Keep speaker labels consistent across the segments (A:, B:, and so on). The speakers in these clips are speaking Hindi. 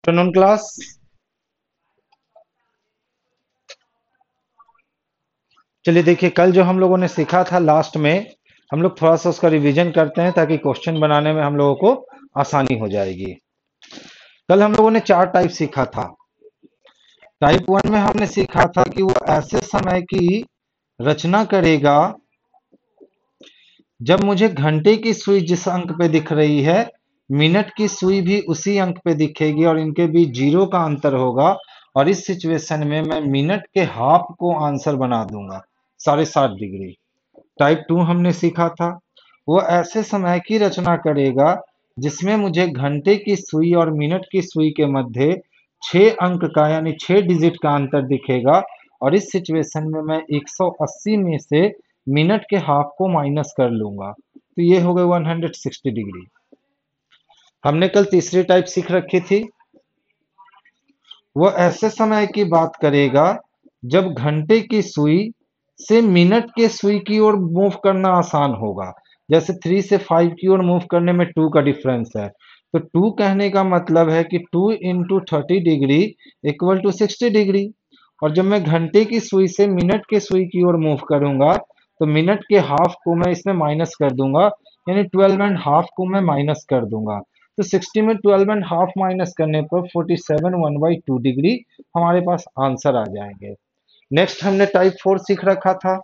A: आफ्टरनून क्लास चलिए देखिए, कल जो हम लोगों ने सीखा था लास्ट में, हम लोग थोड़ा सा उसका रिवीजन करते हैं ताकि क्वेश्चन बनाने में हम लोगों को आसानी हो जाएगी। कल हम लोगों ने चार टाइप सीखा था। टाइप वन में हमने सीखा था कि वो ऐसे समय की रचना करेगा, जब मुझे घंटे की सुई जिस अंक पे दिख रही है मिनट की सुई भी उसी अंक पे दिखेगी और इनके बीच ज़ीरो का अंतर होगा और इस सिचुएशन में मैं मिनट के हाफ़ को आंसर बना दूँगा। साढ़े सात डिग्री टाइप टू हमने सीखा था। वो ऐसे समय की रचना करेगा जिसमें मुझे घंटे की सुई और मिनट की सुई के मध्य छह अंक का यानी छह डिजिट का अंतर दिखेगा और इस सिचुएशन में मैं 180 में से मिनट के हाफ़ को माइनस कर लूँगा। तो ये हो गए 160 डिग्री हमने कल तीसरी टाइप सीख रखी थी। वो ऐसे समय की बात करेगा जब घंटे की सुई से मिनट के सुई की ओर मूव करना आसान होगा। जैसे थ्री से फाइव की ओर मूव करने में टू का डिफरेंस है। तो टू कहने का मतलब है कि two into thirty degree equal to sixty degree और जब मैं घंटे की सुई से मिनट के सुई की ओर मूव करूँगा तो मिनट के हाफ़ को मैं इसमें माइनस कर दूँगा, यानी ट्वेल्व एंड हाफ़ को मैं माइनस कर दूँगा। तो 60 में 12 एंड हाफ़ माइनस करने पर 47 seven one by two degree हमारे पास आंसर आ जाएँगे। नेक्स्ट हमने टाइप फोर सीख रखा था,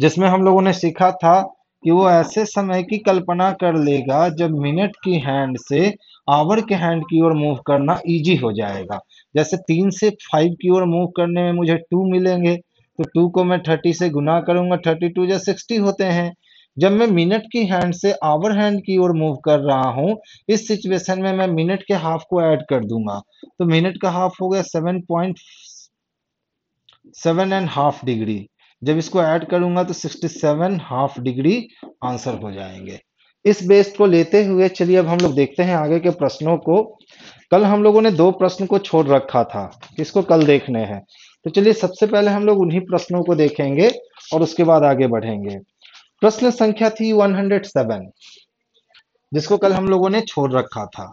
A: जिसमें हम लोगों ने सीखा था कि वो ऐसे समय की कल्पना कर लेगा जब मिनट की हैंड से आवर के हैंड की ओर मूव करना इजी हो जाएगा। जैसे तीन से फाइव की ओर मूव करने में मुझे टू मिलेंगे तो टू को मैं थर्टी से गुना करूँगा थर्टी टू या सिक्सटी होते हैं। जब मैं मिनट की हैंड से आवर हैंड की ओर मूव कर रहा हूँ, इस सिचुएशन में मैं मिनट के हाफ़ को ऐड कर दूँगा। तो मिनट का हाफ़ हो गया seven point seven and half degree जब इसको ऐड करूँगा तो sixty seven half degree answer हो जाएँगे। इस बेस को लेते हुए चलिए अब हम लोग देखते हैं आगे के प्रश्नों को। कल हम लोगों ने दो प्रश्न को छोड़ रखा था, इसको कल देखने हैं। तो चलिए सबसे पहले हम लोग उन्हीं प्रश्नों को देखेंगे और उसके बाद आगे बढ़ेंगे। प्रश्न संख्या थी 107 जिसको कल हम लोगों ने छोड़ रखा था।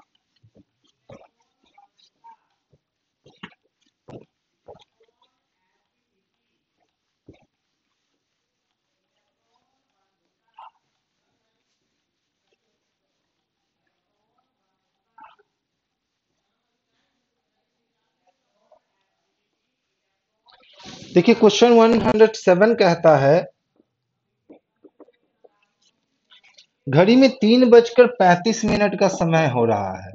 A: देखिए क्वेश्चन 107 कहता है घड़ी में तीन बजकर पैंतीस मिनट का समय हो रहा है।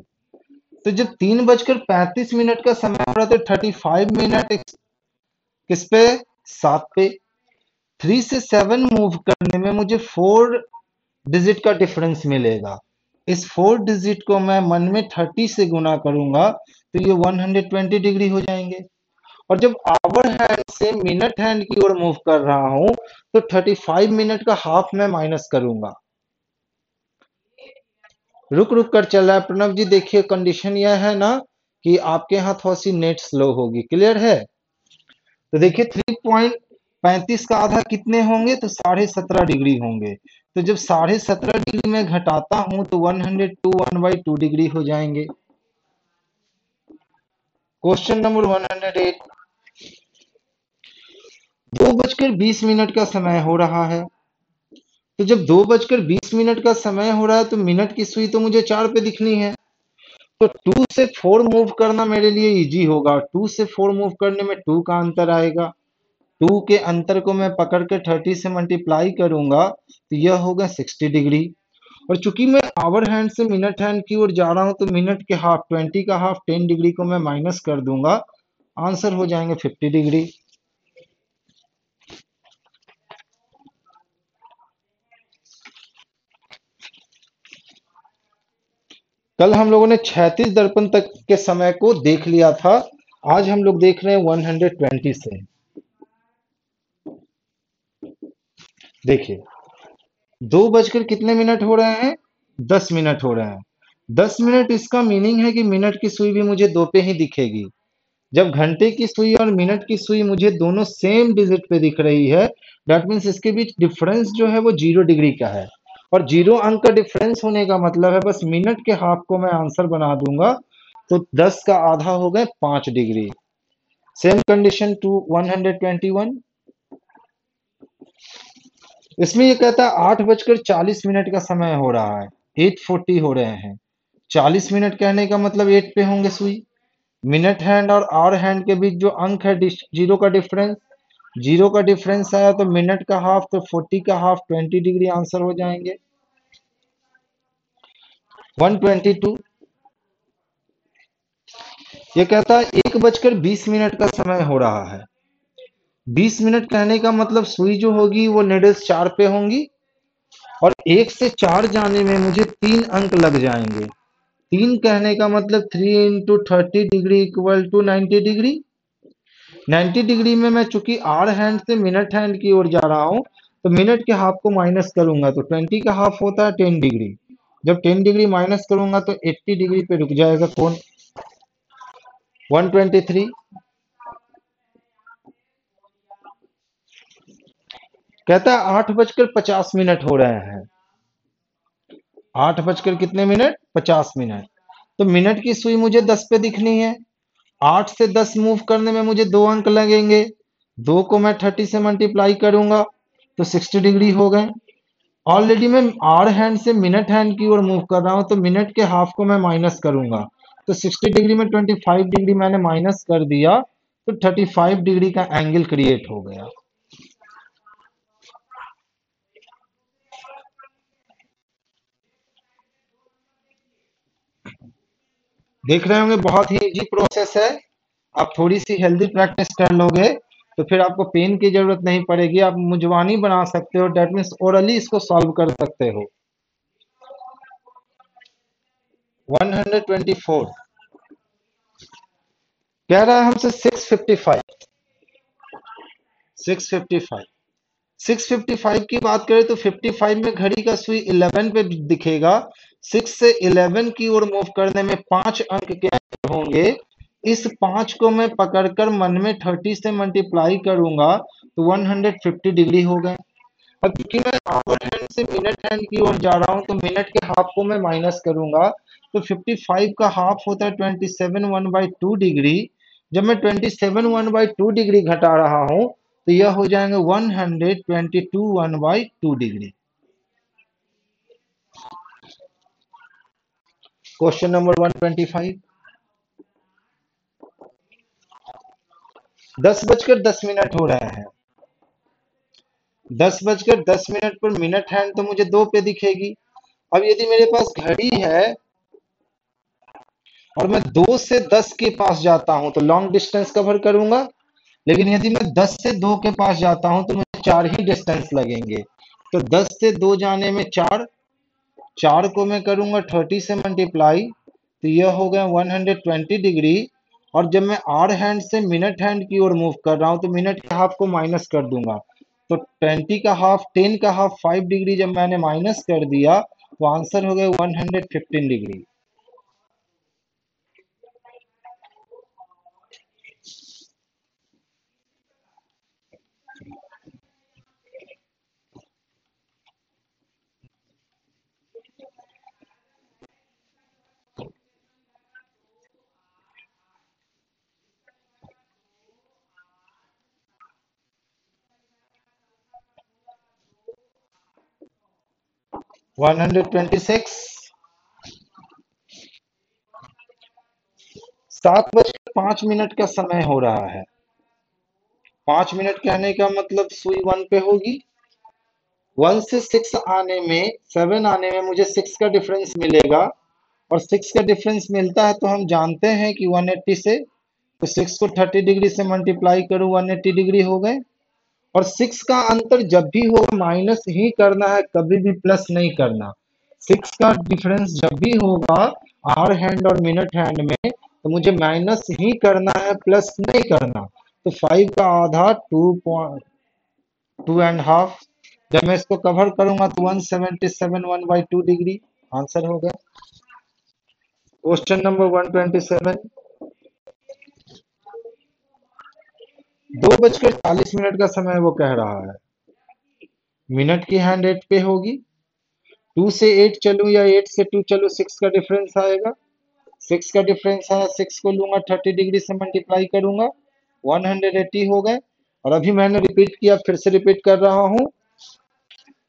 A: तो जब तीन बजकर पैंतीस मिनट का समय हो रहा है तो थर्टी फाइव मिनट किस पे? सात पे। थ्री से सेवन मूव करने में मुझे फोर डिजिट का डिफरेंस मिलेगा। इस फोर डिजिट को मैं मन में थर्टी से गुना करूँगा तो ये वन हंड्रेड ट्वेंटी डिग्री हो जाएँगे। और जब आवर हैंड से मिनट हैंड की ओर मूव कर रहा हूँ तो 35 मिनट का हाफ़ मैं माइनस करूँगा। रुक रुक कर चल रहा है। प्रणव जी, देखिए कंडीशन यह है ना कि आपके यहाँ थोड़ी सी नेट स्लो होगी। क्लियर है? तो देखिए थ्री पॉइंट पैंतीस का आधा कितने होंगे? तो साढ़े सत्रह डिग्री होंगे। तो जब साढ़े सत्रह डिग्री में घटाता हूँ तो one hundred two one by two degree हो जाएँगे। Question number one hundred eight दो बजकर बीस मिनट का समय हो रहा है। तो जब दो बजकर बीस मिनट का समय हो रहा है तो मिनट की सुई तो मुझे चार पे दिखनी है। तो टू से फोर मूव करना मेरे लिए इजी होगा। टू से फोर मूव करने में टू का अंतर आएगा। टू के अंतर को मैं पकड़ के थर्टी से मल्टीप्लाई करूँगा तो यह होगा सिक्सटी डिग्री और चूँकि मैं आवर हैंड से मिनट हैंड की ओर जा रहा हूँ तो मिनट के हाफ़ ट्वेंटी का हाफ़ टेन डिग्री को मैं माइनस कर दूँगा। आंसर हो जाएँगे फिफ्टी डिग्री कल हम लोगों ने छैतीस दर्पण तक के समय को देख लिया था। आज हम लोग देख रहे हैं 120 से देखिए, दो बजकर कितने मिनट हो रहे हैं? दस मिनट हो रहे हैं। दस मिनट इसका मीनिंग है कि मिनट की सुई भी मुझे दो पे ही दिखेगी। जब घंटे की सुई और मिनट की सुई मुझे दोनों सेम डिजिट पे दिख रही है डेट मीन्स इसके बीच डिफरेंस जो है वो ज़ीरो डिग्री का है। और ज़ीरो अंक का डिफरेंस होने का मतलब है, बस मिनट के हाफ़ को मैं आंसर बना दूँगा। तो 10 का आधा हो गए पाँच डिग्री सेम कंडीशन टू 121 इसमें ये कहता है, आठ बजकर चालीस मिनट का समय हो रहा है। एट फोर्टी हो रहे हैं। चालीस मिनट कहने का मतलब एट पे होंगे सुई मिनट हैंड और आवर हैंड के बीच जो अंक है ज़ीरो का डिफरेंस ज़ीरो का डिफरेंस आया तो मिनट का हाफ़ तो फोर्टी का हाफ़ ट्वेंटी डिग्री आंसर हो जाएँगे। वन ट्वेंटी टू ये कहता है, एक बजकर बीस मिनट का समय हो रहा है। बीस मिनट कहने का मतलब सुई जो होगी, वो निडल्स चार पे होंगी और एक से चार जाने में मुझे तीन अंक लग जाएँगे। तीन कहने का मतलब three into thirty degree equal to ninety degree ninety degree में मैं चूँकि आर हैंड से मिनट हैंड की ओर जा रहा हूँ तो मिनट के हाफ़ को माइनस करूँगा तो ट्वेंटी का हाफ़ होता है टेन डिग्री। जब टेन डिग्री माइनस करूँगा तो एट्टी डिग्री पे रुक जाएगा कौन? One twenty three. कहता है आठ बजकर पचास मिनट हो रहे हैं। आठ बजकर कितने मिनट? पचास मिनट। तो मिनट की सुई मुझे दस पे दिखनी है। आठ से दस मूव करने में मुझे दो अंक लगेंगे। दो को मैं थर्टी से मल्टीप्लाई करूँगा तो सिक्सटी डिग्री हो गए। ऑलरेडी मैं आर हैंड से मिनट हैंड की ओर मूव कर रहा हूँ तो मिनट के हाफ़ को मैं माइनस करूँगा। तो 60 डिग्री में 25 डिग्री मैंने माइनस कर दिया तो 35 डिग्री का एंगल क्रिएट हो गया। देख रहे होंगे, बहुत ही इजी प्रोसेस है। आप थोड़ी सी हेल्दी प्रैक्टिस कर लोगे तो फिर आपको पेन की ज़रूरत नहीं पड़ेगी। आप मुजवानी बना सकते हो डेट मीन्स ओरली इसको सॉल्व कर सकते हो। 124 कह रहा है हमसे 655 655 655 की बात करें तो 55 में घड़ी का सुई 11 पे दिखेगा। 6 से 11 की ओर मूव करने में पाँच अंक के होंगे। इस पाँच को मैं पकड़कर मन में 30 से मल्टीप्लाई करूँगा तो 150 डिग्री हो गए। अब क्योंकि मैं आवर हैंड से मिनट हैंड की ओर जा रहा हूँ तो मिनट के हाफ़ को मैं माइनस करूँगा तो 55 का हाफ़ होता है 27 वन बाई टू डिग्री। जब मैं 27 वन बाई टू डिग्री घटा रहा हूँ तो यह हो जाएँगे 122 one by two degree. Question number 125 दस बजकर दस मिनट हो रहे हैं। दस बजकर दस मिनट पर मिनट हैंड तो मुझे दो पे दिखेगी। अब यदि मेरे पास घड़ी है और मैं दो से दस के पास जाता हूँ तो लॉन्ग डिस्टेंस कवर करूँगा। लेकिन यदि मैं 10 से दो के पास जाता हूँ तो मुझे चार ही डिस्टेंस लगेंगे। तो 10 से दो जाने में चार चार को मैं करूँगा 30 से मल्टीप्लाई तो यह हो गया 120 डिग्री। और जब मैं आर हैंड से मिनट हैंड की ओर मूव कर रहा हूँ तो मिनट के हाफ़ को माइनस कर दूँगा। तो 20 का हाफ़ 10 का हाफ़ 5 डिग्री जब मैंने माइनस कर दिया तो आंसर हो गया 115 डिग्री। 126 सात बजकर पाँच मिनट का समय हो रहा है। पाँच मिनट कहने का मतलब सुई वन पे होगी। वन से सिक्स आने में, सेवन आने में मुझे सिक्स का डिफरेंस मिलेगा। और सिक्स का डिफरेंस मिलता है तो हम जानते हैं कि 180 से तो सिक्स को 30 डिग्री से मल्टीप्लाई करूँ 180 डिग्री हो गए। और सिक्स का अंतर जब भी हो माइनस ही करना है, कभी भी प्लस नहीं करना। सिक्स का डिफरेंस जब भी होगा आर हैंड और मिनट हैंड में तो मुझे माइनस ही करना है प्लस नहीं करना। तो फाइव का आधा two point two and half जब मैं इसको कवर करूँगा तो one seventy seven one by two degree answer हो गया। Question number one twenty seven दो बजकर चालीस मिनट का समय वो कह रहा है। मिनट की हैंड एट पे होगी। टू से एट चलू या एट से टू चलू, सिक्स का डिफरेंस आएगा। सिक्स का डिफरेंस है सिक्स को लूँगा, थर्टी डिग्री से मल्टीप्लाई करूँगा। वन हंड्रेड एट्टी हो गए। और अभी मैंने रिपीट किया, फिर से रिपीट कर रहा हूँ।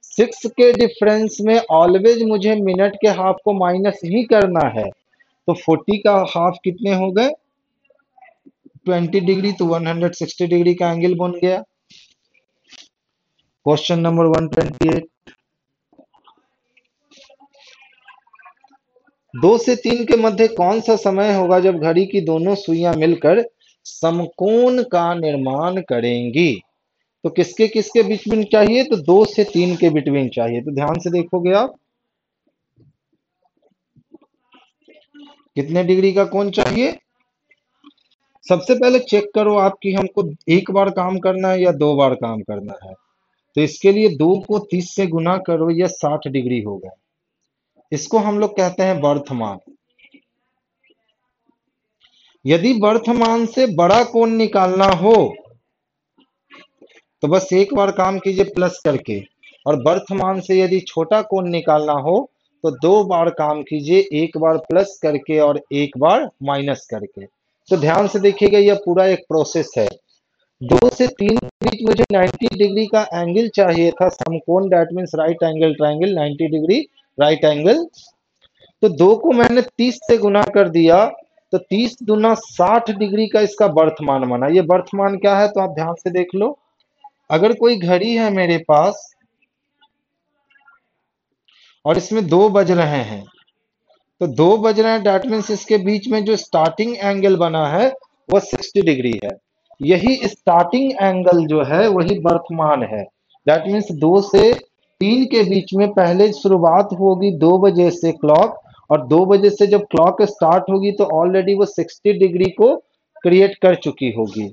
A: सिक्स के डिफरेंस में ऑलवेज मुझे मिनट के हाफ़ को माइनस ही करना है। तो फोर्टी का हाफ़ कितने हो गए? ट्वेंटी डिग्री तो वन हंड्रेड सिक्सटी डिग्री का एंगल बन गया। Question number one twenty eight. दो से तीन के मध्य कौन सा समय होगा जब घड़ी की दोनों सुइयाँ मिलकर समकोण का निर्माण करेंगी? तो किसके किसके बीच में चाहिए? तो दो से तीन के बिटवीन चाहिए। तो ध्यान से देखोगे आप। कितने डिग्री का कौन चाहिए? सबसे पहले चेक करो आपकी हमको एक बार काम करना है या दो बार काम करना है। तो इसके लिए दो को तीस से गुना करो, यह साठ डिग्री होगा इसको हम लोग कहते हैं वर्तमान। यदि वर्तमान से बड़ा कोण निकालना हो तो बस एक बार काम कीजिए प्लस करके। और वर्तमान से यदि छोटा कोण निकालना हो तो दो बार काम कीजिए, एक बार प्लस करके और एक बार माइनस करके। तो ध्यान से देखिएगा, यह पूरा एक प्रोसेस है। दो से तीन के बीच मुझे 90 डिग्री का एंगल चाहिए था, समकोण that means right angle triangle 90 degree right angle तो दो को मैंने 30 से गुना कर दिया तो 30 दुना 60 डिग्री का इसका वर्तमान बना। ये वर्तमान क्या है तो आप ध्यान से देख लो। अगर कोई घड़ी है मेरे पास, और इसमें दो बज रहे हैं तो दो बज रहे हैं डेट मीन्स इसके बीच में जो स्टार्टिंग एंगल बना है वह 60 डिग्री है। यही स्टार्टिंग एंगल जो है, वही वर्तमान है। दैट मीन्स दो से तीन के बीच में पहले शुरुआत होगी दो बजे से क्लॉक और दो बजे से जब क्लॉक स्टार्ट होगी तो ऑलरेडी वो 60 डिग्री को क्रिएट कर चुकी होगी।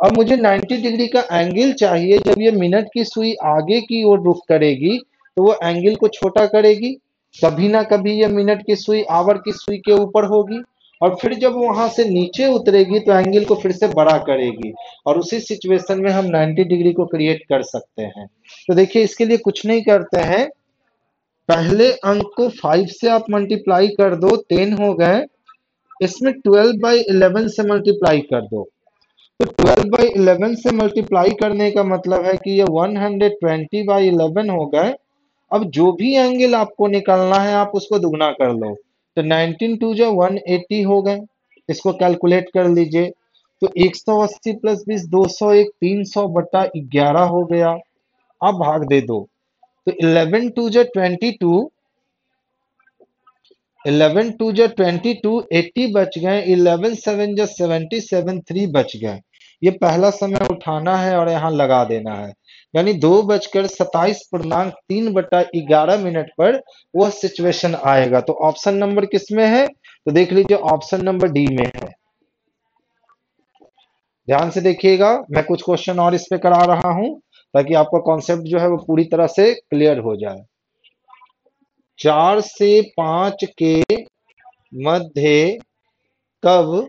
A: अब मुझे 90 डिग्री का एंगल चाहिए, जब ये मिनट की सुई आगे की ओर रुख करेगी तो वो एंगल को छोटा करेगी कभी ना कभी ये मिनट की सुई, आवर की सुई के ऊपर होगी और फिर जब वहाँ से नीचे उतरेगी तो एंगल को फिर से बड़ा करेगी और उसी सिचुएशन में हम 90 डिग्री को क्रिएट कर सकते हैं। तो देखिए, इसके लिए कुछ नहीं करते हैं। पहले अंक को 5 से आप मल्टीप्लाई कर दो 10 हो गए। इसमें 12 बाई 11 से मल्टीप्लाई कर दो। तो 12 बाई 11 से मल्टीप्लाई करने का मतलब है कि ये 120 बाई 11 हो गए। अब जो भी एंगल आपको निकालना है, आप उसको दुगना कर लो। तो 19 टू जो 180 हो गए, इसको कैलकुलेट कर लीजिए। तो 180 प्लस बीस, दो सौ एक, तीन सौ बटा ग्यारह हो गया। अब भाग दे दो। तो 11 टू जो 22 11 टू जो 22 80 बच गए 11 सेवन जो 77 थ्री बच गए। ये पहला समय उठाना है और यहाँ लगा देना है। यानी दो बजकर सताइस पूर्णांक तीन बटा ग्यारह मिनट पर वह सिचुएशन आएगा। तो ऑप्शन नंबर किसमें है? तो देख लीजिए ऑप्शन नंबर डी में है। ध्यान से देखिएगा, मैं कुछ क्वेश्चन और इस पे करा रहा हूँ, ताकि आपका कॉन्सेप्ट जो है वो पूरी तरह से क्लियर हो जाए। चार से पाँच के मध्य कब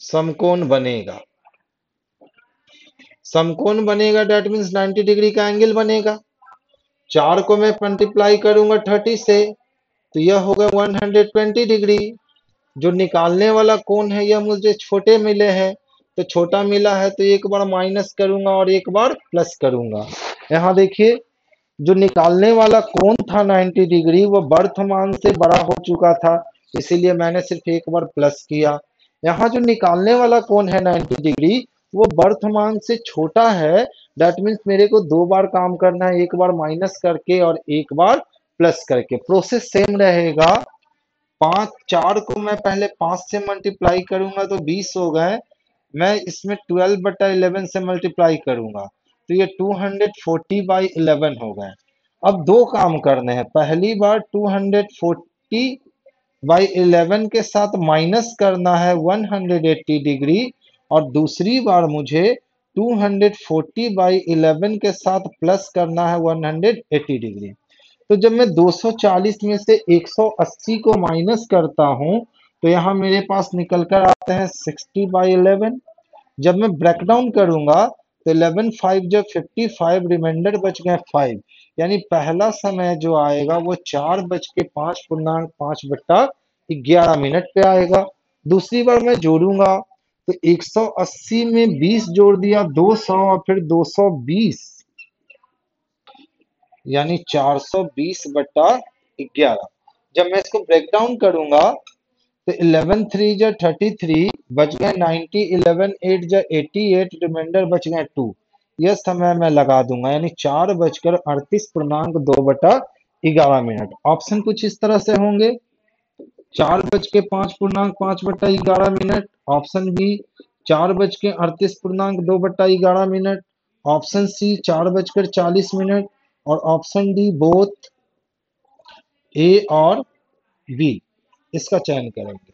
A: समकोण बनेगा? समकोण बनेगा डेट मीन्स 90 डिग्री का एंगल बनेगा। चार को मैं मल्टीप्लाई करूँगा 30 से तो यह होगा 120 डिग्री जो निकालने वाला कोण है, यह मुझे छोटे मिले हैं तो छोटा मिला है तो एक बार माइनस करूँगा और एक बार प्लस करूँगा। यहाँ देखिए, जो निकालने वाला कोण था 90 डिग्री वो वर्तमान से बड़ा हो चुका था, इसीलिए मैंने सिर्फ़ एक बार प्लस किया। यहाँ जो निकालने वाला कोण है 90 डिग्री वो वर्तमान से छोटा है दैट मीन्स मेरे को दो बार काम करना है, एक बार माइनस करके और एक बार प्लस करके। प्रोसेस सेम रहेगा। पाँच, चार को मैं पहले पाँच से मल्टीप्लाई करूँगा तो बीस हो गए। मैं इसमें ट्वेल्व बटा इलेवन से मल्टीप्लाई करूँगा। तो ये two hundred forty by eleven हो गए। अब दो काम करने हैं। पहली बार two hundred forty by eleven के साथ माइनस करना है वन हंड्रेड एट्टी डिग्री और दूसरी बार मुझे 240 बाई इलेवन के साथ प्लस करना है 180 डिग्री तो जब मैं 240 में से 180 को माइनस करता हूँ तो यहाँ मेरे पास निकल कर आते हैं 60 बाई इलेवन जब मैं ब्रेक डाउन करूँगा तो 11 फाइव जब 55 रिमाइंडर बच गए 5 यानी पहला समय जो आएगा, वो चार बज के पाँच पूर्णांक पाँच बट्टा ग्यारह मिनट पे आएगा। दूसरी बार मैं जोड़ूँगा तो 180 में 20 जोड़ दिया 200 और फिर 220 यानी 420 बट्टा ग्यारह। जब मैं इसको ब्रेक डाउन करूँगा तो 11 थ्री जा थर्टी थ्री बच गए 90 11 एट जा 88 रिमाइंडर बच गए टू। यह समय मैं लगा दूँगा, यानी चार बजकर अड़तीस पूर्णांक दो बटा ग्यारह मिनट। ऑप्शन कुछ इस तरह से होंगे। चार बज के पाँच पूर्णांक पाँच बट्टा ग्यारह मिनट ऑप्शन बी चार बज के अड़तीस पूर्णांक दो बट्टा ग्यारह मिनट ऑप्शन सी चार बजकर चालीस मिनट, और ऑप्शन डी बोथ ए और बी इसका चयन करेंगे।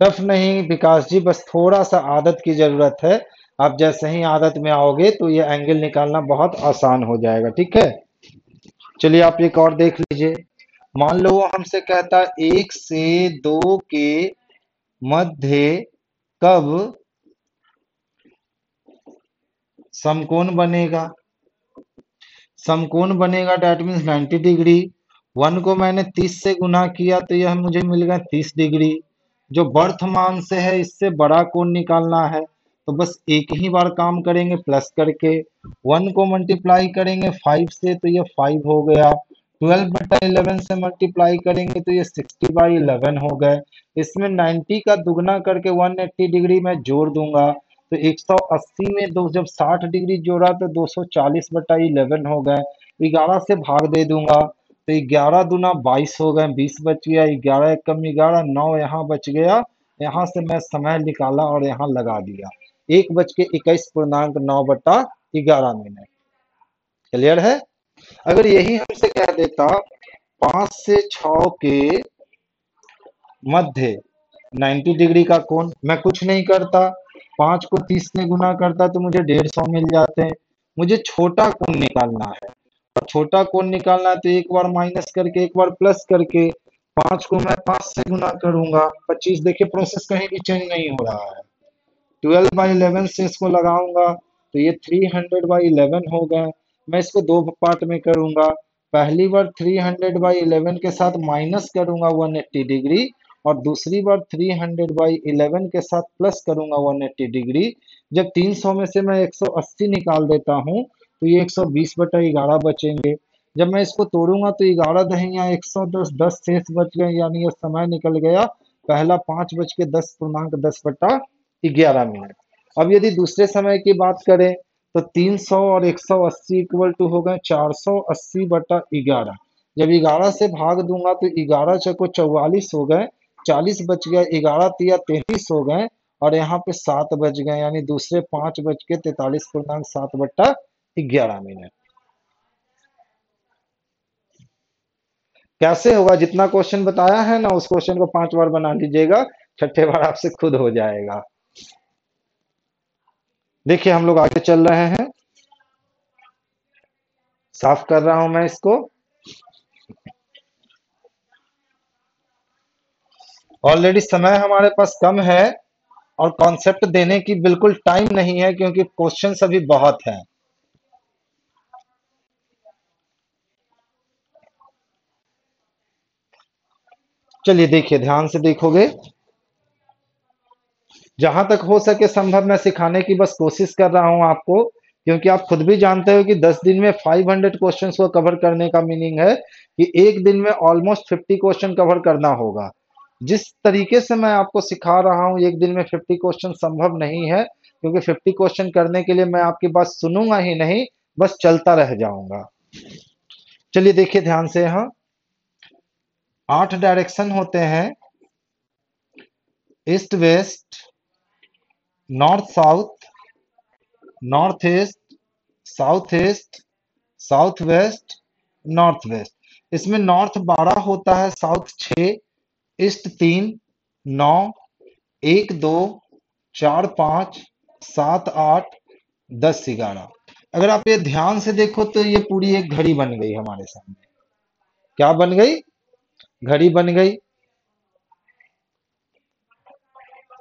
A: टफ नहीं, विकास जी, बस थोड़ा सा आदत की ज़रूरत है। आप जैसे ही आदत में आओगे तो ये एंगल निकालना बहुत आसान हो जाएगा, ठीक है? चलिए आप एक और देख लीजिए। मान लो वो हमसे कहता एक से दो के मध्य कब समकोण बनेगा? समकोण बनेगा डेट मीन्स 90 डिग्री वन को मैंने 30 से गुना किया तो यह मुझे मिल गया 30 डिग्री जो वर्तमान से है, इससे बड़ा कोण निकालना है? तो बस एक ही बार काम करेंगे प्लस करके वन को मल्टीप्लाई करेंगे फाइव से तो ये फाइव हो गया। ट्वेल्व बटा इलेवन से मल्टीप्लाई करेंगे तो ये सिक्सटी बाई इलेवन हो गए। इसमें नाइन्टी का दुगना करके वन एट्टी डिग्री में जोड़ दूँगा। तो एक सौ अस्सी में दो, जब साठ डिग्री जोड़ा तो दो सौ चालीस बटा इलेवन हो गए। ग्यारह से भाग दे दूँगा। तो ग्यारह दुना बाईस हो गए, बीस बच गया, ग्यारह एक कम ग्यारह, नौ यहाँ बच गया, यहाँ से मैं समय निकाला और यहाँ लगा दिया। एक बज के इक्कीस पूर्णांक नौ बटा ग्यारह मिनट। क्लियर है? अगर यही हमसे कह देता, पाँच से छ के मध्य 90 डिग्री का कोण, मैं कुछ नहीं करता। पाँच को तीस से गुना करता तो मुझे डेढ़ सौ मिल जाते। हैं मुझे छोटा कोण निकालना है। छोटा कोण निकालना है तो एक बार माइनस करके, एक बार प्लस करके, पाँच को मैं पाँच से गुना करूँगा। पच्चीस, देखिए प्रोसेस कहीं भी चेंज नहीं हो रहा है। ट्वेल्व बाई इलेवन से इसको लगाऊँगा तो ये थ्री हंड्रेड बाई इलेवन हो गए। मैं इसको दो पार्ट में करूँगा। पहली बार 300 बाई इलेवन के साथ माइनस करूँगा 180 डिग्री और दूसरी बार 300 बाई इलेवन के साथ प्लस करूँगा 180 डिग्री जब 300 में से मैं 180 निकाल देता हूँ तो ये 120 सौ बीस बटा ग्यारह बचेंगे। जब मैं इसको तोड़ूँगा तो ग्यारह दहिया एक सौ दस दस शेष बच गए, यानी ये समय निकल गया। पहला पाँच बज के दस पूर्णांक दस बटा ग्यारह मिनट। अब यदि दूसरे समय की बात करें तो 300 और 180 इक्वल टू हो गए 480 बटा ग्यारह। जब ग्यारह से भाग दूँगा तो ग्यारह चको चौवालीस हो गए 40 बच गए ग्यारह तिया तैतीस हो गए, और यहाँ पे सात बज गए, यानी दूसरे पाँच बज के तैतालीस पूर्णांक सात बट्टा ग्यारह मिनट कैसे होगा? जितना क्वेश्चन बताया है ना, उस क्वेश्चन को पाँच बार बना लीजिएगा, छठे बार आपसे खुद हो जाएगा। देखिए, हम लोग आगे चल रहे हैं। साफ़ कर रहा हूँ मैं इसको। ऑलरेडी समय हमारे पास कम है और कॉन्सेप्ट देने की बिल्कुल टाइम नहीं है, क्योंकि क्वेश्चन अभी बहुत है। चलिए देखिए, ध्यान से देखोगे। जहाँ तक हो सके संभव मैं सिखाने की बस कोशिश कर रहा हूँ आपको, क्योंकि आप खुद भी जानते हो कि 10 दिन में 500 क्वेश्चन को कवर करने का मीनिंग है कि एक दिन में ऑलमोस्ट 50 क्वेश्चन कवर करना होगा। जिस तरीके से मैं आपको सिखा रहा हूँ, एक दिन में 50 क्वेश्चन संभव नहीं है, क्योंकि 50 क्वेश्चन करने के लिए मैं आपकी बात सुनूँगा ही नहीं, बस चलता रह जाऊँगा। चलिए देखिए ध्यान से यहाँ। आठ डायरेक्शन होते हैं। East, west, north, south, north, east, south east, south, west, north, west. इसमें नॉर्थ बारह होता है, साउथ छ ईस्ट तीन, नौ, एक, दो, चार, पाँच, सात, आठ, दस, ग्यारह। अगर आप ये ध्यान से देखो तो ये पूरी एक घड़ी बन गई हमारे सामने। क्या बन गई? घड़ी बन गई।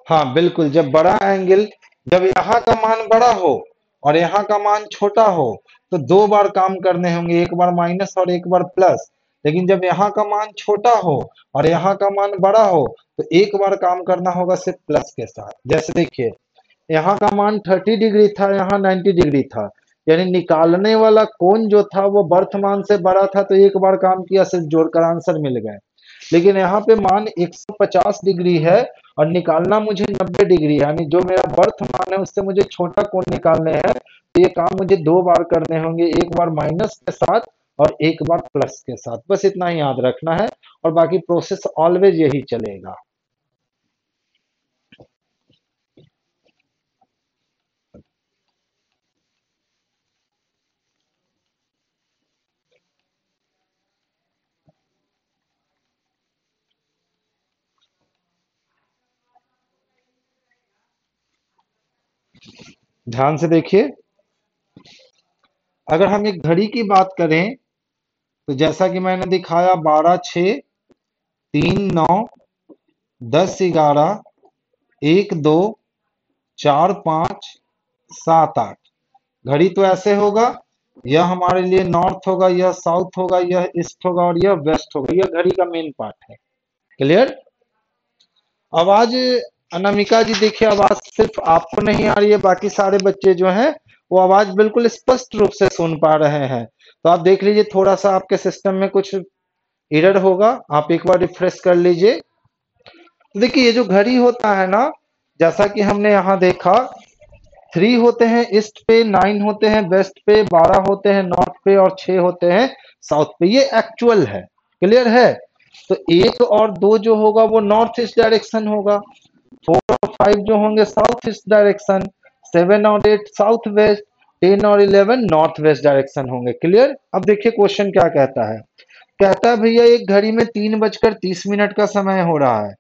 A: हाँ बिल्कुल, जब बड़ा एंगल जब यहाँ का मान बड़ा हो और यहाँ का मान छोटा हो तो दो बार काम करने होंगे, एक बार माइनस और एक बार प्लस लेकिन जब यहाँ का मान छोटा हो और यहाँ का मान बड़ा हो तो एक बार काम करना होगा सिर्फ़ प्लस के साथ। जैसे देखिए, यहाँ का मान 30 डिग्री था, यहाँ 90 डिग्री था। यानी निकालने वाला कोण जो था, वो वर्तमान से बड़ा था तो एक बार काम किया, सिर्फ़ जोड़कर आंसर मिल गए। लेकिन यहाँ पे मान 150 डिग्री है और निकालना मुझे 90 डिग्री यानी जो मेरा बर्थ मान है, उससे मुझे छोटा कोण निकालने हैं तो ये काम मुझे दो बार करने होंगे, एक बार माइनस के साथ और एक बार प्लस के साथ। बस इतना ही याद रखना है और बाकी प्रोसेस ऑलवेज यही चलेगा। ध्यान से देखिए। अगर हम एक घड़ी की बात करें तो जैसा कि मैंने दिखाया, बारह छ तीन, नौ, दस, ग्यारह, एक, दो, चार, पाँच, सात, आठ। घड़ी तो ऐसे होगा, यह हमारे लिए नॉर्थ होगा, यह साउथ होगा, यह ईस्ट होगा और यह वेस्ट होगा। यह घड़ी का मेन पार्ट है। क्लियर? अब आज अनामिका जी, देखिए, आवाज़ सिर्फ़ आपको नहीं आ रही है, बाकी सारे बच्चे जो हैं, वो आवाज़ बिल्कुल स्पष्ट रूप से सुन पा रहे हैं। तो आप देख लीजिए थोड़ा सा आपके सिस्टम में कुछ इरर होगा, आप एक बार रिफ्रेश कर लीजिए। तो देखिए, ये जो घड़ी होता है ना, जैसा कि हमने यहाँ देखा, थ्री होते हैं, ईस्ट पे नाइन होते हैं, वेस्ट पे बारह होते हैं, नॉर्थ पे और छह होते हैं, साउथ पे। ये एक्चुअल है, क्लियर है? तो एक और दो जो होगा, वो नॉर्थ ईस्ट डायरेक्शन होगा। फाइव जो होंगे साउथ ईस्ट डायरेक्शन सेवन और एट साउथ वेस्ट टेन और इलेवन नॉर्थ वेस्ट डायरेक्शन होंगे। क्लियर अब देखिए क्वेश्चन क्या कहता है। कहता है, भैया, एक घड़ी में तीन बजकर तीस मिनट का समय हो रहा है।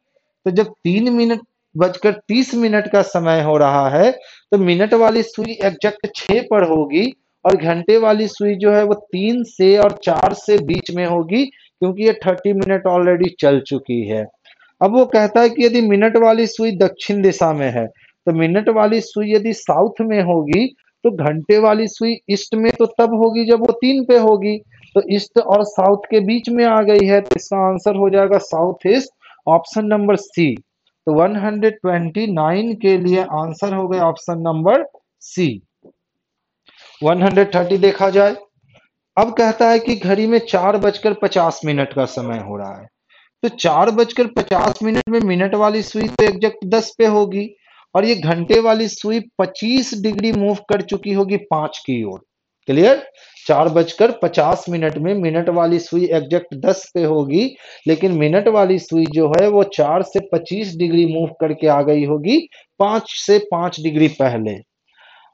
A: तो जब तीन मिनट बजकर तीस मिनट का समय हो रहा है तो मिनट वाली सुई एग्जैक्ट छह पर होगी और घंटे वाली सुई जो है वो तीन से और चार से बीच में होगी, क्योंकि ये थर्टी मिनट ऑलरेडी चल चुकी है। अब वो कहता है कि यदि मिनट वाली सुई दक्षिण दिशा में है तो मिनट वाली सुई यदि साउथ में होगी तो घंटे वाली सुई ईस्ट में तो तब होगी जब वो तीन पे होगी। तो ईस्ट और साउथ के बीच में आ गई है तो इसका आंसर हो जाएगा south east, option number C. तो 129 के लिए आंसर हो गया ऑप्शन नंबर सी। 130 देखा जाए। अब कहता है कि घड़ी में चार बजकर पचास मिनट का समय हो रहा है। तो चार बजकर पचास मिनट में मिनट वाली सुई तो एग्जैक्ट दस पे होगी और ये घंटे वाली सुई पच्चीस डिग्री मूव कर चुकी होगी पाँच की ओर। क्लियर? चार बजकर पचास मिनट में मिनट वाली सुई एग्जैक्ट दस पे होगी, लेकिन मिनट वाली सुई जो है वो चार से पच्चीस डिग्री मूव करके आ गई होगी पाँच से पाँच डिग्री पहले।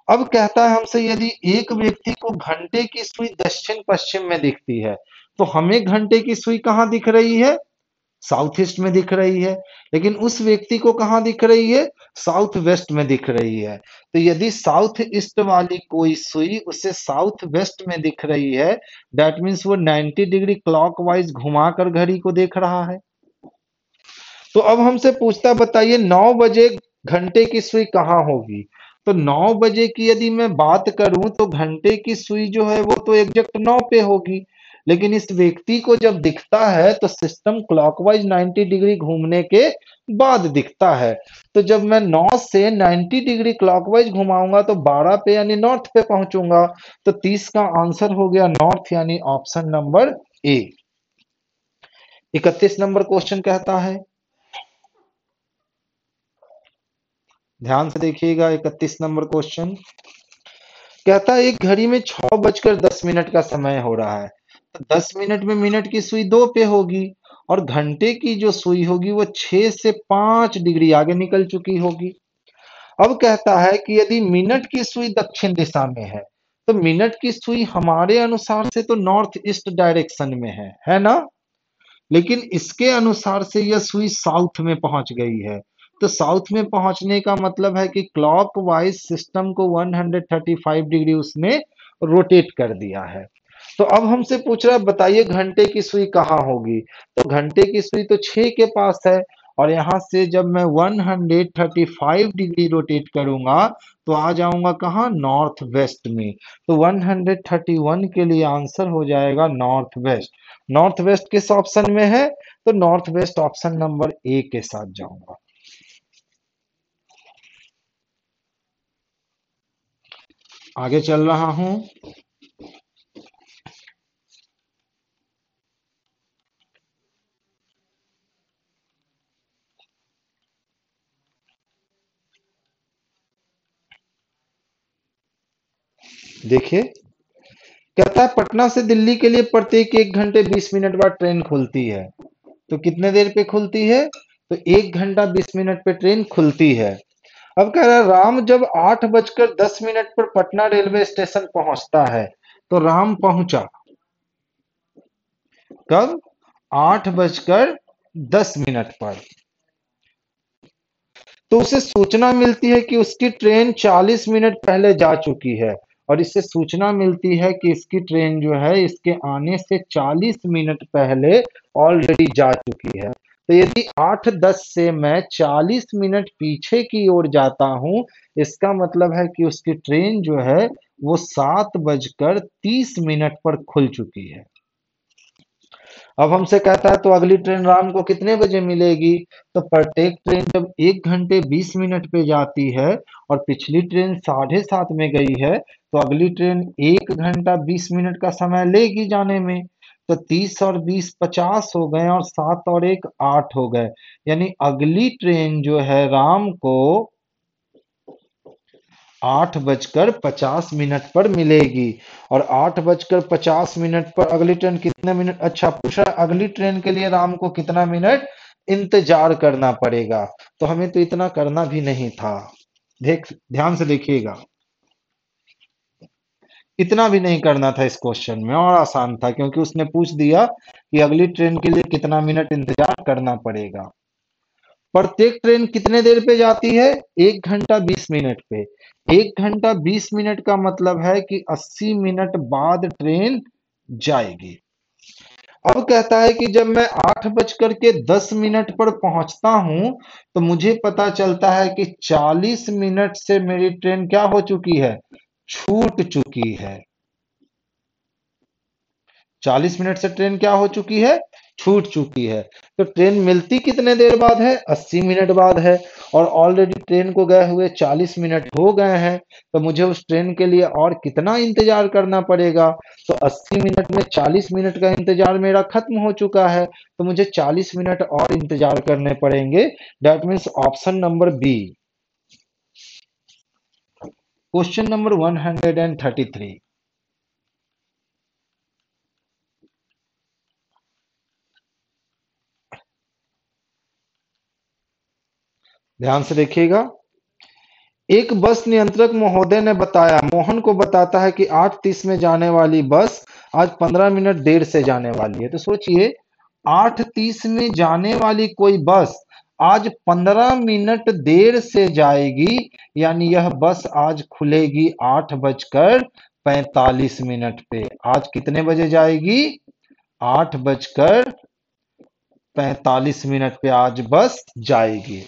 A: अब कहता है हमसे, यदि एक व्यक्ति को घंटे की सुई दक्षिण पश्चिम में दिखती है तो हमें घंटे की सुई कहाँ दिख रही है? साउथ ईस्ट में दिख रही है, लेकिन उस व्यक्ति को कहाँ दिख रही है? साउथ वेस्ट में दिख रही है। तो यदि साउथ ईस्ट वाली कोई सुई उसे साउथ वेस्ट में दिख रही है दैट मीन्स वो 90 डिग्री क्लॉकवाइज घुमाकर घड़ी को देख रहा है। तो अब हमसे पूछता बताइए नौ बजे घंटे की सुई कहाँ होगी? तो नौ बजे की यदि मैं बात करूँ तो घंटे की सुई जो है वो तो एग्जैक्ट नौ पे होगी। लेकिन इस व्यक्ति को जब दिखता है तो सिस्टम क्लॉकवाइज 90 डिग्री घूमने के बाद दिखता है। तो जब मैं नॉर्थ से 90 डिग्री क्लॉकवाइज घुमाऊँगा तो 12 पे यानी नॉर्थ पे पहुंचूँगा तो 30 का आंसर हो गया नॉर्थ यानी ऑप्शन नंबर ए इकतीस नंबर क्वेश्चन कहता है। ध्यान से देखिएगा इकतीस नंबर क्वेश्चन कहता है, एक घड़ी में छह बजकर दस मिनट का समय हो रहा है। तो दस मिनट में मिनट की सुई दो पे होगी और घंटे की जो सुई होगी वो छह से पाँच डिग्री आगे निकल चुकी होगी। अब कहता है कि यदि मिनट की सुई दक्षिण दिशा में है तो मिनट की सुई हमारे अनुसार से तो नॉर्थ ईस्ट डायरेक्शन में है है ना? लेकिन इसके अनुसार से यह सुई साउथ में पहुँच गई है। तो साउथ में पहुँचने का मतलब है कि क्लॉक वाइज सिस्टम को 135 डिग्री उसने रोटेट कर दिया है। तो अब हमसे पूछ रहा है, बताइए घंटे की सुई कहाँ होगी? तो घंटे की सुई तो छह के पास है और यहाँ से जब मैं 135 डिग्री रोटेट करूँगा तो आ जाऊँगा कहा? नॉर्थ वेस्ट में। तो 131 के लिए आंसर हो जाएगा नॉर्थ वेस्ट। नॉर्थ वेस्ट किस ऑप्शन में है? तो north west option number A के साथ जाऊँगा। आगे चल रहा हूँ। देखिए कहता है, पटना से दिल्ली के लिए प्रत्येक एक घंटे बीस मिनट बाद ट्रेन खुलती है। तो कितने देर पे खुलती है? तो एक घंटा बीस मिनट पे ट्रेन खुलती है। अब कह रहा है, राम जब आठ बजकर दस मिनट पर पटना रेलवे स्टेशन पहुँचता है तो राम पहुँचा। कब? आठ बजकर दस मिनट पर। तो उसे सूचना मिलती है कि उसकी ट्रेन 40 मिनट पहले जा चुकी है। और इससे सूचना मिलती है कि इसकी ट्रेन जो है, इसके आने से 40 मिनट पहले ऑलरेडी जा चुकी है। तो यदि 8-10 से मैं 40 मिनट पीछे की ओर जाता हूँ, इसका मतलब है कि उसकी ट्रेन जो है, वो सात बजकर तीस मिनट पर खुल चुकी है। अब हमसे कहता है तो अगली ट्रेन राम को कितने बजे मिलेगी? तो प्रत्येक ट्रेन जब एक घंटे बीस मिनट पे जाती है और पिछली ट्रेन साढ़े सात में गई है तो अगली ट्रेन एक घंटा बीस मिनट का समय लेगी जाने में। तो तीस और बीस पचास हो गए और सात और एक आठ हो गए। यानी अगली ट्रेन जो है राम को आठ बजकर पचास मिनट पर मिलेगी। और आठ बजकर पचास मिनट पर अगली ट्रेन कितने मिनट? अच्छा पूछा, अगली ट्रेन के लिए राम को कितना मिनट इंतज़ार करना पड़ेगा? तो हमें तो इतना करना भी नहीं था। देख, ध्यान से देखिएगा। इतना भी नहीं करना था इस क्वेश्चन में, और आसान था, क्योंकि उसने पूछ दिया कि अगली ट्रेन के लिए कितना मिनट इंतज़ार करना पड़ेगा। प्रत्येक ट्रेन कितने देर पे जाती है? एक घंटा बीस मिनट पे। एक घंटा बीस मिनट का मतलब है कि अस्सी मिनट बाद ट्रेन जाएगी। अब कहता है कि जब मैं आठ बजकर के दस मिनट पर पहुँचता हूँ तो मुझे पता चलता है कि चालीस मिनट से मेरी ट्रेन क्या हो चुकी है? छूट चुकी है। चालीस मिनट से ट्रेन क्या हो चुकी है? छूट चुकी है। तो ट्रेन मिलती कितने देर बाद है? 80 मिनट बाद है। और ऑलरेडी ट्रेन को गए हुए 40 मिनट हो गए हैं। तो मुझे उस ट्रेन के लिए और कितना इंतज़ार करना पड़ेगा? तो 80 मिनट में 40 मिनट का इंतज़ार मेरा खत्म हो चुका है। तो मुझे 40 मिनट और इंतज़ार करने पड़ेंगे। That means option number B question number 133 ध्यान से देखिएगा। एक बस नियंत्रक महोदय ने बताया, मोहन को बताता है कि आठ तीस में जाने वाली बस आज पंद्रह मिनट देर से जाने वाली है। तो सोचिए, आठ तीस में जाने वाली कोई बस आज पंद्रह मिनट देर से जाएगी, यानी यह बस आज खुलेगी आठ बजकर पैतालीस मिनट पे। आज कितने बजे जाएगी? आठ बजकर पैतालीस मिनट पे आज बस जाएगी।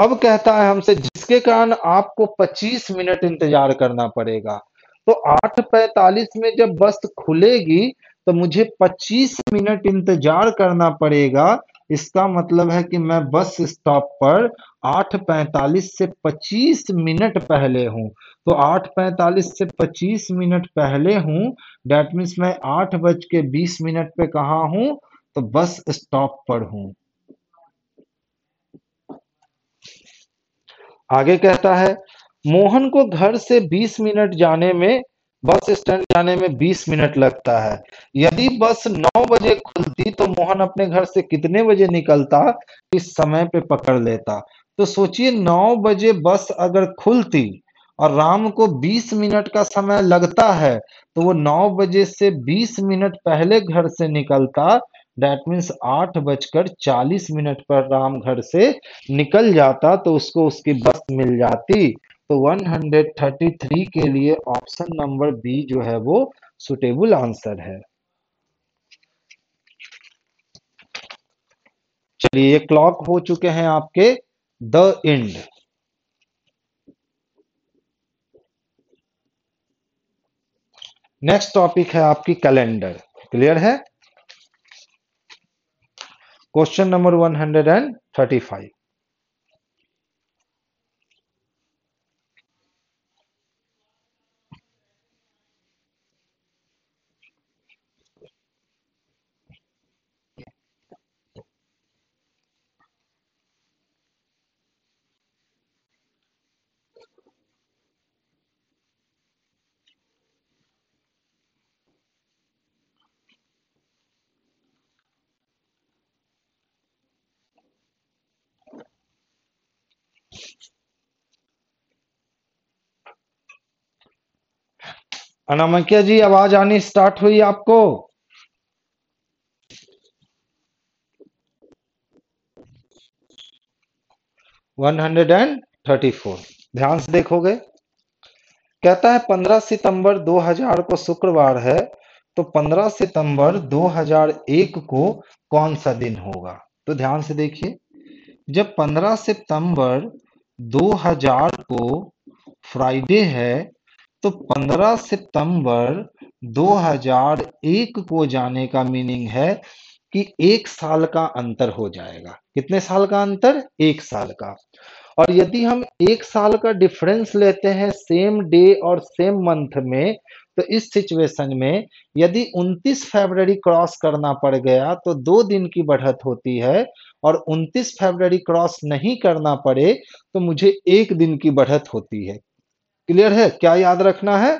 A: अब कहता है हमसे, जिसके कारण आपको 25 मिनट इंतज़ार करना पड़ेगा। तो 8:45 में जब बस खुलेगी तो मुझे 25 मिनट इंतज़ार करना पड़ेगा। इसका मतलब है कि मैं बस स्टॉप पर 8:45 से 25 मिनट पहले हूँ। तो 8:45 से 25 मिनट पहले हूँ डेट मीन्स मैं आठ बज के बीस मिनट पे कहा हूँ? तो बस स्टॉप पर हूँ। आगे कहता है, मोहन को घर से 20 मिनट जाने में, बस स्टैंड जाने में 20 मिनट लगता है। यदि बस 9 बजे खुलती तो मोहन अपने घर से कितने बजे निकलता? इस समय पे पकड़ लेता। तो सोचिए 9 बजे बस अगर खुलती और राम को 20 मिनट का समय लगता है तो वो 9 बजे से 20 मिनट पहले घर से निकलता डेट मीन्स आठ बजकर चालीस मिनट पर राम घर से निकल जाता तो उसको उसकी बस मिल जाती। तो 133 के लिए ऑप्शन नंबर बी जो है वो सुटेबल आंसर है। चलिए क्लॉक हो चुके हैं आपके द एंड नेक्स्ट टॉपिक है आपकी कैलेंडर क्लियर है? क्वेश्चन नंबर 135 अनामिका जी, आवाज़ आनी स्टार्ट हुई आपको? One hundred and thirty four ध्यान से देखोगे। कहता है, पंद्रह सितंबर 2000 को शुक्रवार है तो 15 सितंबर 2001 को कौन सा दिन होगा? तो ध्यान से देखिए, जब 15 सितंबर 2000 को फ्राइडे है तो 15 सितंबर 2001 को जाने का मीनिंग है कि एक साल का अंतर हो जाएगा। कितने साल का अंतर? एक साल का। और यदि हम एक साल का डिफरेंस लेते हैं सेम डे और सेम मंथ में तो इस सिचुएशन में यदि 29 फरवरी क्रॉस करना पड़ गया तो दो दिन की बढ़त होती है और 29 फरवरी क्रॉस नहीं करना पड़े तो मुझे एक दिन की बढ़त होती है। क्लियर है? क्या याद रखना है?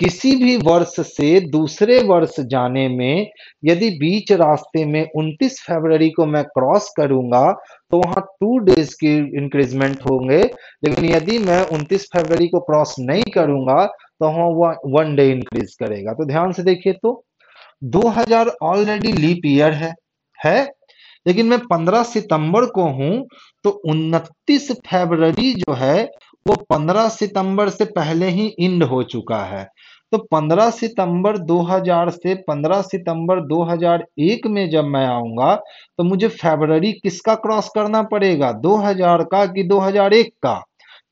A: किसी भी वर्ष से दूसरे वर्ष जाने में यदि बीच रास्ते में 29 फरवरी को मैं क्रॉस करूँगा तो वहाँ टू डेज़ की इंक्रीजमेंट होंगे। लेकिन यदि मैं 29 फरवरी को क्रॉस नहीं करूँगा तो वहाँ वन डे इंक्रीज करेगा। तो ध्यान से देखिए तो 2000 ऑलरेडी लीप ईयर है है? लेकिन मैं 15 सितंबर को हूँ तो 29 फरवरी जो है वो 15 सितंबर से पहले ही इंड हो चुका है। तो 15 सितंबर 2000 से 15 सितंबर 2001 में जब मैं आऊँगा तो मुझे फरवरी किसका क्रॉस करना पड़ेगा? 2000 का कि 2001 का?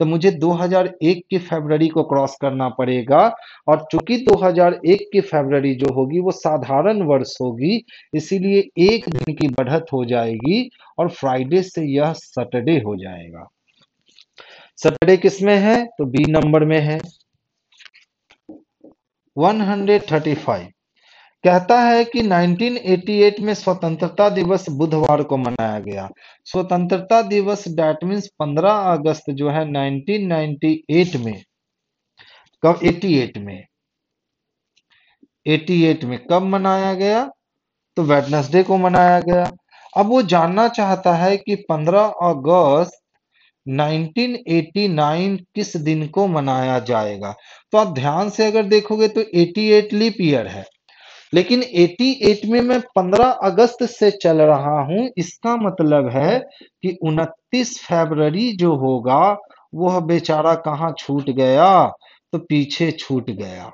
A: तो मुझे 2001 की फरवरी को क्रॉस करना पड़ेगा और चूँकि 2001 की फरवरी जो होगी, वो साधारण वर्ष होगी, इसीलिए एक दिन की बढ़त हो जाएगी और फ्राइडे से यह सैटरडे हो जाएगा। सैटरडे किसमें है? तो बी नंबर में है। 135 कहता है कि 1988 में स्वतंत्रता दिवस बुधवार को मनाया गया। स्वतंत्रता दिवस डेट मीन्स 15 अगस्त जो है 1998 में। कब? 88 में। 88 में कब मनाया गया? तो वेडनेसडे को मनाया गया। अब वो जानना चाहता है कि 15 अगस्त 1989 किस दिन को मनाया जाएगा? तो आप ध्यान से अगर देखोगे तो 88 लीप ईयर है। लेकिन 88 में मैं 15 अगस्त से चल रहा हूँ। इसका मतलब है कि 29 फरवरी जो होगा, वह बेचारा कहाँ छूट गया? तो पीछे छूट गया।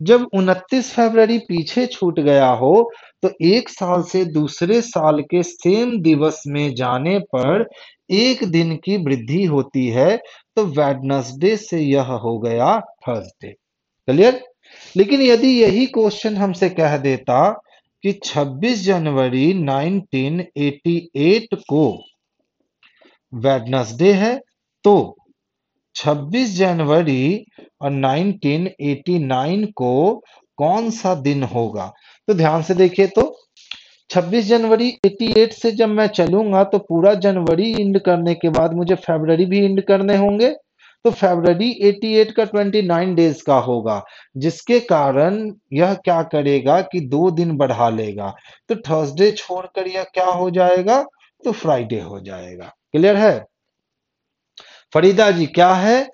A: जब 29 फरवरी पीछे छूट गया हो तो एक साल से दूसरे साल के सेम दिवस में जाने पर एक दिन की वृद्धि होती है तो वेडनसडे से यह हो गया थर्सडे क्लियर लेकिन यदि यही क्वेश्चन हमसे कह देता कि 26 जनवरी 1988 को वेडनसडे है तो 26 जनवरी और 1989 को कौन सा दिन होगा? तो ध्यान से देखिए तो 26 जनवरी 88 से जब मैं चलूँगा तो पूरा जनवरी इंड करने के बाद मुझे फेबररी भी इंड करने होंगे। तो फेबररी 88 का 29 डेज़ का होगा, जिसके कारण यह क्या करेगा कि दो दिन बढ़ा लेगा। तो थर्सडे छोड़कर यह क्या हो जाएगा? तो फ्राइडे हो जाएगा। क्लियर है? फरीदा जी, क्या है?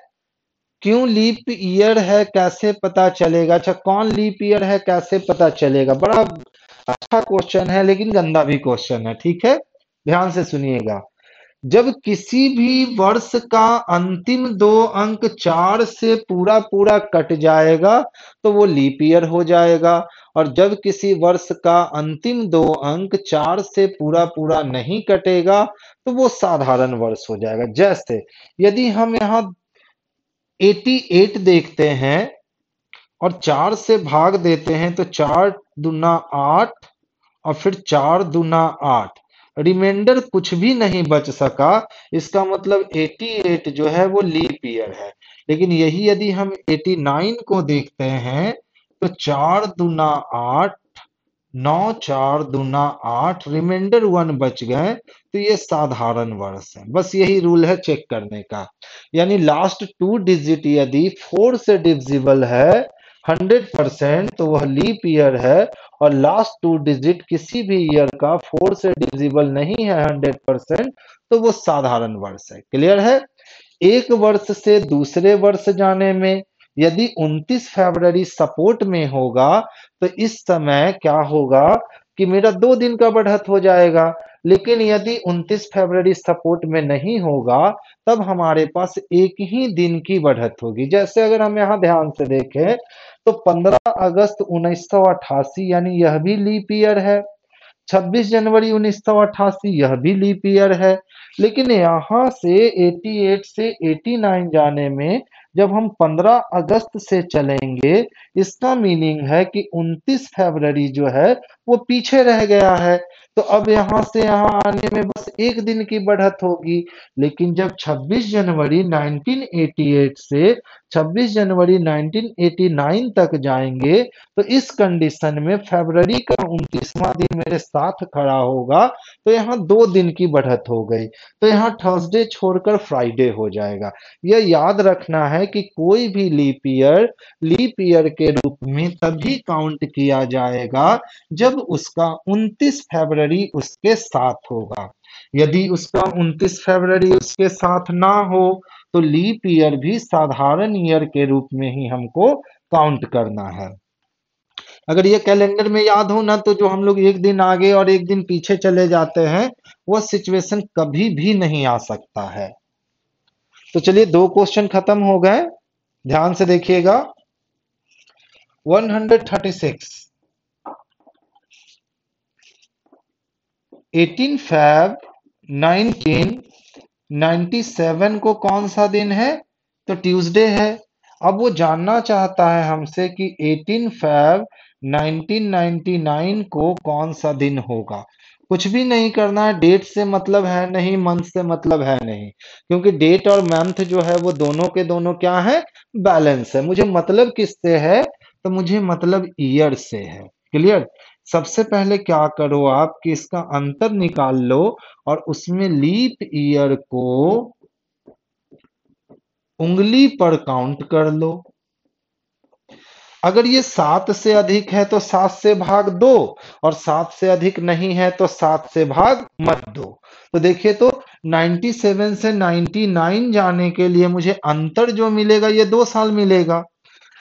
A: क्यों लीप ईयर है, कैसे पता चलेगा? अच्छा कौन लीप ईयर है, कैसे पता चलेगा? बड़ा अच्छा क्वेश्चन है, लेकिन गंदा भी क्वेश्चन है, ठीक है? ध्यान से सुनिएगा। जब किसी भी वर्ष का अंतिम दो अंक चार से पूरा पूरा कट जाएगा तो वो लीप ईयर हो जाएगा। और जब किसी वर्ष का अंतिम दो अंक चार से पूरा पूरा नहीं कटेगा तो वो साधारण वर्ष हो जाएगा। जैसे यदि हम यहाँ 88 देखते हैं और चार से भाग देते हैं तो चार दुना आठ और फिर चार दुना आठ। रिमाइंडर कुछ भी नहीं बच सका, इसका मतलब 88 जो है वो लीप ईयर है। लेकिन यही यदि हम 89 को देखते हैं तो चार दुना आठ, नौ चार दुना आठ रिमाइंडर वन बच गए तो ये साधारण वर्ष है। बस यही रूल है चेक करने का। यानी लास्ट टू डिजिट यदि फोर से डिविजिबल है हंड्रेड परसेंट तो वह लीप ईयर है और लास्ट टू डिजिट किसी भी ईयर का फोर से डिविजिबल नहीं है हंड्रेड परसेंट तो वो साधारण वर्ष है। क्लियर है? एक वर्ष से दूसरे वर्ष जाने में यदि 29 फरवरी सपोर्ट में होगा तो इस समय क्या होगा कि मेरा दो दिन का बढ़त हो जाएगा। लेकिन यदि 29 फरवरी सपोर्ट में नहीं होगा, तब हमारे पास एक ही दिन की बढ़त होगी। जैसे अगर हम यहाँ ध्यान से देखें तो 15 अगस्त 1988 यानी यह भी लीप ईयर है। 26 जनवरी 1988 यह भी लीप ईयर है। लेकिन यहाँ से 88 से 89 जाने में, जब हम 15 अगस्त से चलेंगे, इसका मीनिंग है कि 29 फरवरी जो है वो पीछे रह गया है। तो अब यहाँ से यहाँ आने में बस एक दिन की बढ़त होगी। लेकिन जब 26 जनवरी 1988 से 26 जनवरी 1989 तक जाएँगे तो इस कंडीशन में फरवरी का उनतीसवां दिन मेरे साथ खड़ा होगा। तो यहाँ दो दिन की बढ़त हो गई। तो यहाँ थर्सडे छोड़कर फ्राइडे हो जाएगा। यह याद रखना है कि कोई भी लीप ईयर लीप ईयर के रूप में तभी काउंट किया जाएगा जब उसका 29 फरवरी उसके साथ होगा। यदि उसका 29 फरवरी उसके साथ ना हो तो लीप ईयर भी साधारण ईयर के रूप में ही हमको काउंट करना है। अगर ये कैलेंडर में याद हो ना तो जो हम लोग एक दिन आगे और एक दिन पीछे चले जाते हैं, वो सिचुएशन कभी भी नहीं आ सकता है। तो चलिए, दो क्वेश्चन खत्म हो गए। ध्यान से देखिएगा। 136 18 फैब 1997 को कौन सा दिन है? तो ट्यूसडे है। अब वो जानना चाहता है हमसे कि 18 फैब 1999 को कौन सा दिन होगा। कुछ भी नहीं करना है डेट से मतलब है नहीं मंथ से मतलब है नहीं। क्योंकि डेट और मंथ जो है वो दोनों के दोनों क्या है? बैलेंस है। मुझे मतलब किससे है? तो मुझे मतलब ईयर से है। क्लियर सबसे पहले क्या करो आप कि इसका अंतर निकाल लो और उसमें लीप ईयर को उंगली पर काउंट कर लो। अगर ये सात से अधिक है तो सात से भाग दो और सात से अधिक नहीं है तो सात से भाग मत दो। तो देखिए तो 97 से 99 जाने के लिए मुझे अंतर जो मिलेगा ये दो साल मिलेगा।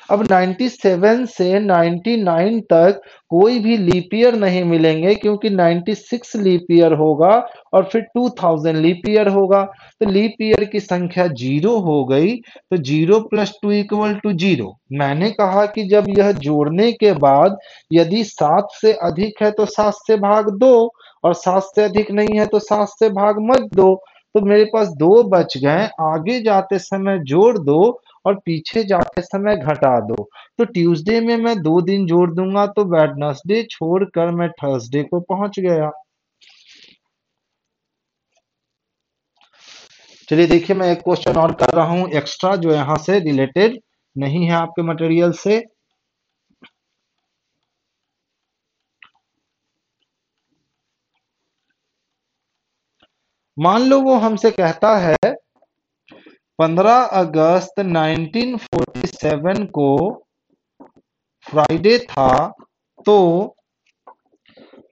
A: अब 97 से 99 तक कोई भी लीप ईयर नहीं मिलेंगे क्योंकि 96 लीप ईयर होगा और फिर 2000 लीप ईयर होगा। तो लीप ईयर की संख्या ज़ीरो हो गई तो zero plus two equal to zero मैंने कहा कि जब यह जोड़ने के बाद यदि सात से अधिक है तो सात से भाग दो, और सात से अधिक नहीं है तो सात से भाग मत दो। तो मेरे पास दो बच गए, आगे जाते समय जोड़ दो और पीछे जाते समय घटा दो। तो ट्यूसडे में मैं दो दिन जोड़ दूँगा तो वेडनसडे छोड़कर मैं थर्सडे को पहुँच गया। चलिए देखिए, मैं एक क्वेश्चन और कर रहा हूँ। एक्स्ट्रा जो यहाँ से रिलेटेड नहीं है आपके मटेरियल से। मान लो वो हमसे कहता है 15 अगस्त 1947 को फ्राइडे था तो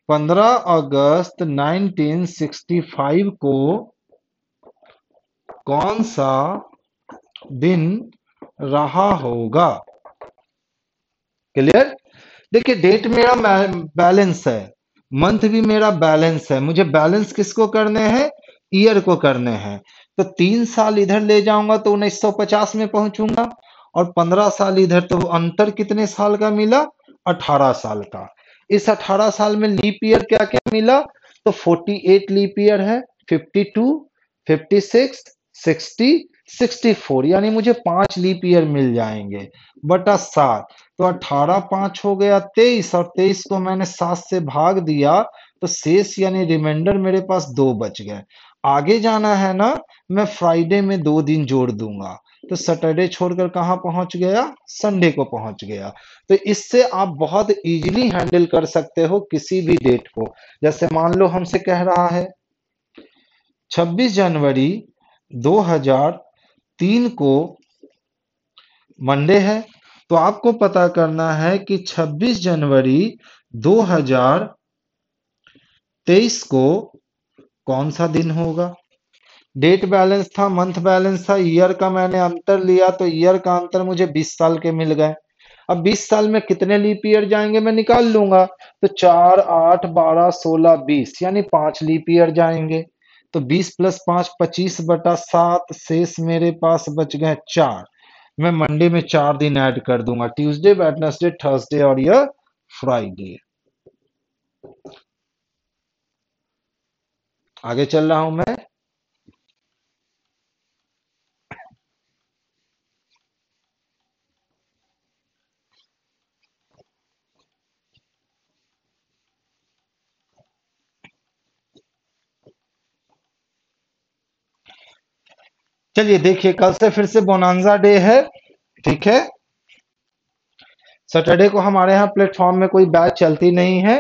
A: 15 अगस्त 1965 को कौन सा दिन रहा होगा? क्लियर देखिए डेट मेरा बैलेंस है। मंथ भी मेरा बैलेंस है। मुझे बैलेंस किसको करने हैं? ईयर को करने हैं। तो तीन साल इधर ले जाऊँगा तो 1950 में पहुंचूँगा और पंद्रह साल इधर तो अंतर कितने साल का मिला? अठारह साल का। इस अठारह साल में लीप ईयर क्या क्या मिला? तो 48 लीप ईयर है 52, 56, 60, 64 यानी मुझे पाँच लीप ईयर मिल जाएँगे। बटा सात तो अठारह पाँच हो गया तेईस और तेईस को मैंने सात से भाग दिया तो शेष यानी रिमाइंडर मेरे पास दो बच गए। आगे जाना है ना, मैं फ्राइडे में दो दिन जोड़ दूँगा। तो सैटरडे छोड़कर कहा पहुँच गया? संडे को पहुँच गया। तो इससे आप बहुत इजीली हैंडल कर सकते हो किसी भी डेट को। जैसे मान लो हमसे कह रहा है 26 जनवरी 2003 को मंडे है तो आपको पता करना है कि 26 जनवरी 2023 को कौन सा दिन होगा? डेट बैलेंस था मंथ बैलेंस था ईयर का मैंने अंतर लिया तो ईयर का अंतर मुझे 20 साल के मिल गए। अब 20 साल में कितने लीप ईयर जाएँगे मैं निकाल लूँगा? तो चार, आठ, बारह, सोलह, बीस, यानी पाँच लीप ईयर जाएँगे। तो 20 प्लस पाँच, पच्चीस बटा सात, शेष मेरे पास बच गए चार। मैं मंडे में चार दिन ऐड कर दूँगा ट्यूसडे वेडनेसडे थर्सडे और यह फ्राइडे आगे चल रहा हूँ मैं। चलिए देखिए, कल से फिर से बोनांजा डे है, ठीक है? सैटरडे को हमारे यहाँ प्लेटफॉर्म में कोई बैच चलती नहीं है।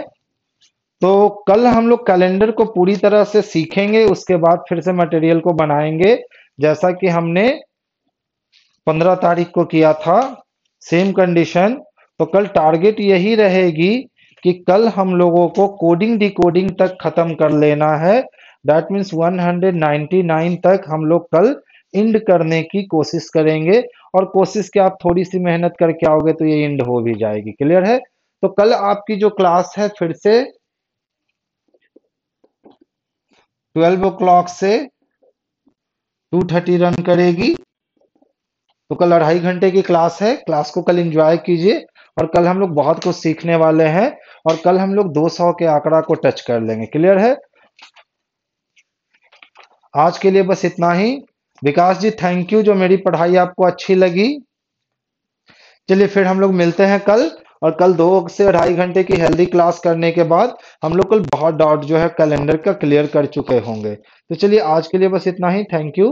A: तो कल हम लोग कैलेंडर को पूरी तरह से सीखेंगे, उसके बाद फिर से मटेरियल को बनाएँगे। जैसा कि हमने पंद्रह तारीख को किया था सेम कंडीशन तो कल टारगेट यही रहेगी कि कल हम लोगों को कोडिंग डिकोडिंग तक खत्म कर लेना है। दैट मीन्स 199 तक हम लोग कल इंड करने की कोशिश करेंगे। और कोशिश के आप थोड़ी सी मेहनत करके आओगे तो ये इंड हो भी जाएगी। क्लियर है? तो कल आपकी जो क्लास है, फिर से ट्वेल्व ओ से टू थर्टी रन करेगी। तो कल अढ़ाई घंटे की क्लास है। क्लास को कल एंजॉय कीजिए। और कल हम लोग बहुत कुछ सीखने वाले हैं। और कल हम लोग 200 के आंकड़ा को टच कर लेंगे। क्लियर है? आज के लिए बस इतना ही। विकास जी थैंक यू जो मेरी पढ़ाई आपको अच्छी लगी। चलिए फिर हम लोग मिलते हैं कल। और कल दो से ढाई घंटे की हेल्दी क्लास करने के बाद हम लोग कल बहुत डाउट जो है कैलेंडर का क्लियर कर चुके होंगे। तो चलिए आज के लिए बस इतना ही। Thank you